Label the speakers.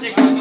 Speaker 1: Fantastic.